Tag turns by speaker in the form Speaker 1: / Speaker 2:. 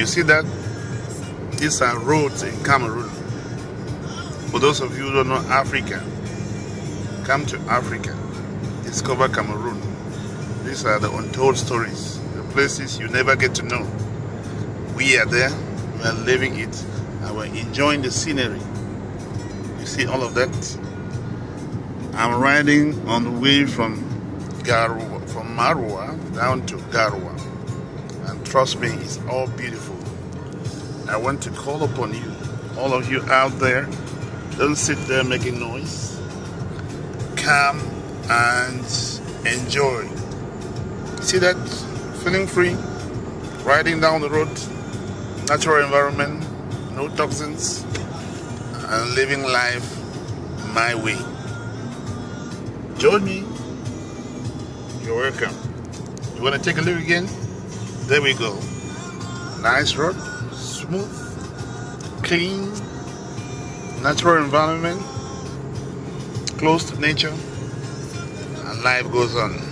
Speaker 1: You see that? These are roads in Cameroon. For those of you who don't know Africa, come to Africa, discover Cameroon. These are the untold stories, the places you never get to know. We are there, we are living it, and we're enjoying the scenery. You see all of that? I'm riding on the way from Garoua, from Maroua down to Garoua. Trust me, it's all beautiful. I want to call upon you, all of you out there, don't sit there making noise. Come and enjoy. See that? Feeling free, riding down the road, natural environment, no toxins, and living life my way. Join me. You're welcome. You want to take a look again? There we go. Nice road, smooth, clean, natural environment, close to nature, and life goes on.